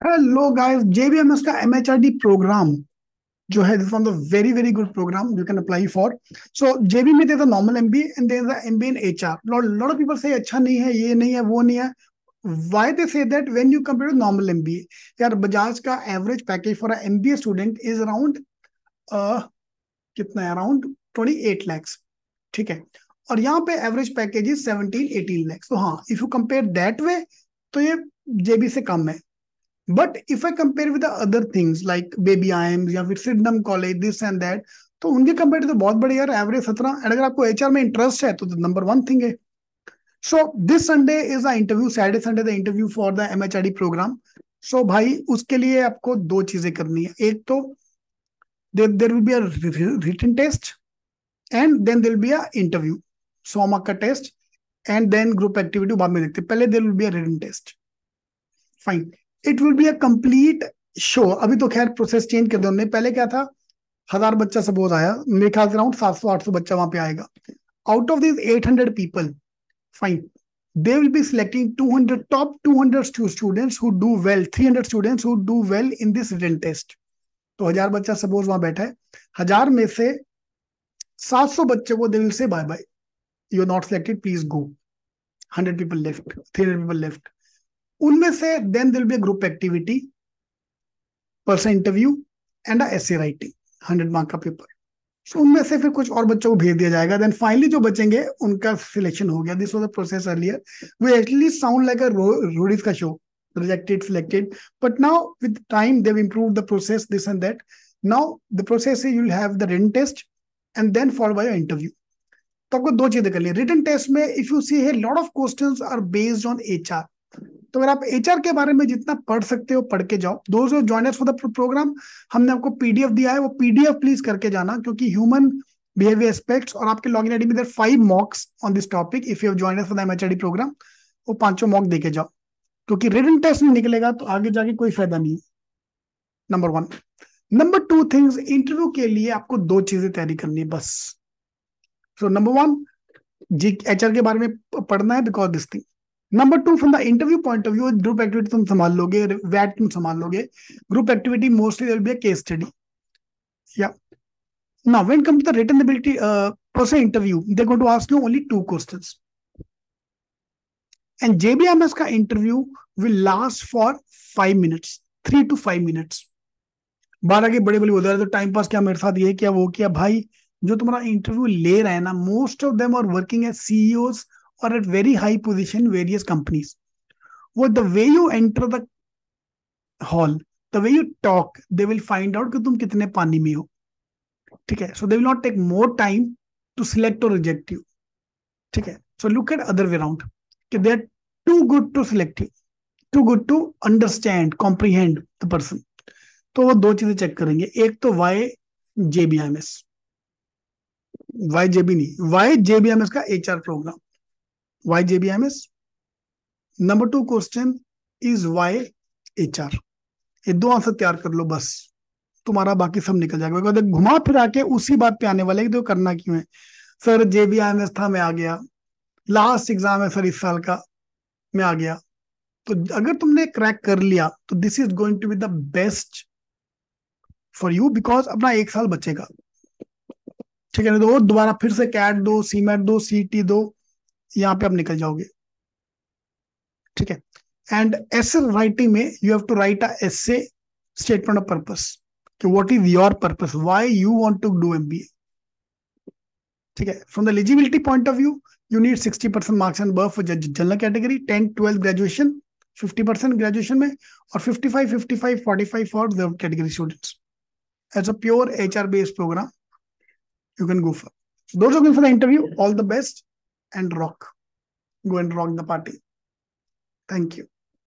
Hello guys JBMS का MHRD programme जो है this one the very very good program you can apply for so JB में there normal MBA and there MBA in HR lot of people से अच्छा नहीं है, ये नहीं है, वो नहीं है. Why they say that? When you compare to normal MBA यार बजाज का average package for MBA student is around कितना अराउंड 28 लैक्स ठीक है? और यहाँ पे एवरेज पैकेज इज़ 17 18 लैक्स तो हाँ if you compare that way तो ये जेबी से कम है. But if I compare with other things like baby आई या फिर Sydenham college this and that तो उनके कंपेयर तो बहुत बढ़िया यार एवरेज सत्रह एंड अगर आपको एच में इंटरेस्ट है तो नंबर वन थिंग है। So this Sunday is the interview Saturday Sunday the interview for the M program so भाई, उसके लिए आपको दो चीज़ें करनी है। एक तो there will be a written test and then there be a interview सौ मार्क का test and then group activity बाद में देखते पहले there will be a written test fine it will be a complete show अभी तो खैर process change कर दिया पहले क्या था? हज़ार बच्चा सपोज़ आया। मेरे ख्याल अराउंड सात सौ, आठ सौ बच्चा वहाँ पे आएगा। Out of this eight hundred people fine they will be selecting 200 top 200 students who do well 300 students who do well in this written test. तो हज़ार बच्चा सपोज़ वहाँ बैठा है। हज़ार में से 700 बच्चे को they will say bye bye you are not selected please go 100 people left 300 people left उनमें से then they'll be group activity person interview and essay writing hundred mark का पेपर सो उनमें से फिर कुछ और बच्चों को भेज दिया जाएगा। देन फाइनली जो बचेंगे, उनका सिलेक्शन हो गया। This was the process earlier we actually sound like a Roadies का show rejected, selected. But now with time, they've improved the process, this and that. Now the process is you'll have the written test and then followed by your interview. तो आपको दो चीज़ें करनी है। Return test में if you see है lot of questions are based on HR तो अगर आप एचआर के बारे में जितना पढ़ सकते हो, पढ़ के जाओ। दो जो ज्वाइनर्स फॉर द प्रोग्राम हमने आपको पीडीएफ दिया है, वो पीडीएफ प्लीज़ करके जाना, क्योंकि ह्यूमन बिहेवियर एस्पेक्ट्स और आपके लॉगिन आईडी में there five mocks on this topic if you join us for the MHRD program वो पाँचों मॉक देके जाओ। क्योंकि रिटर्न टेस्ट में निकलेगा तो आगे जाके कोई फ़ायदा नहीं number one number two things interview के लिए आपको दो चीज़ें तैयारी करनी है, बस। So number one G H के बारे में पढ़ना है because this thing number two from the interview point of view group activity तुम संभाल लोगे, वैट तुम संभाल लोगे। Group activity mostly be case study या now when come to the written ability person interview they go to ask you only two question and JBMS का interview will last for five minutes three two five minutes बारह के बड़े बड़े उधर तो time pass क्या, मेरे साथ ये क्या, वो किया। भाई, जो तुम्हारा इंटरव्यू ले रहे हैं ना most of them are working as CEOs or at very high position various companies what the way you enter the hall the way you talk they will find out कि तुम कितने पानी में हो ठीक है so they will not take more time to select or reject you ठीक है so look at other way around कि they are too good to select you too good to understand comprehend the person तो वो दो चीज़ें check करेंगे एक तो वाई जेबीएमएस वाई जेबी नहीं वाई जेबीएमएस का HR program why JBMS? Number two question is why H ये दो आंसर तैयार कर लो बस। तुम्हारा बाकी सब निकल जाएगा। घुमा फिरा के उसी बात पे आने वाले तो करना क्यों है। सर जेबीएमएस था, मैं आ गया। लास्ट एग्ज़ाम है सर इस साल का, मैं आ गया। तो अगर तुमने क्रैक कर लिया तो this is going to be the best for you because अपना एक साल बचेगा। ठीक है तो दोबारा फिर से कैट दो सीमेट दो सीटी दो। यहाँ पे आप निकल जाओगे। ठीक है? एंड एसे राइटिंग में you have to write a statement of purpose कि what is your purpose why you want to do MBA ठीक है? From the eligibility point of view you need 60 percent marks and बर्फ़ general category 10 12 graduation 50 percent graduation में और 55 55 45 for reserve category students as a pure HR based program you can go for those looking for the interview, all the. And rock. Go and rock the party. Thank you.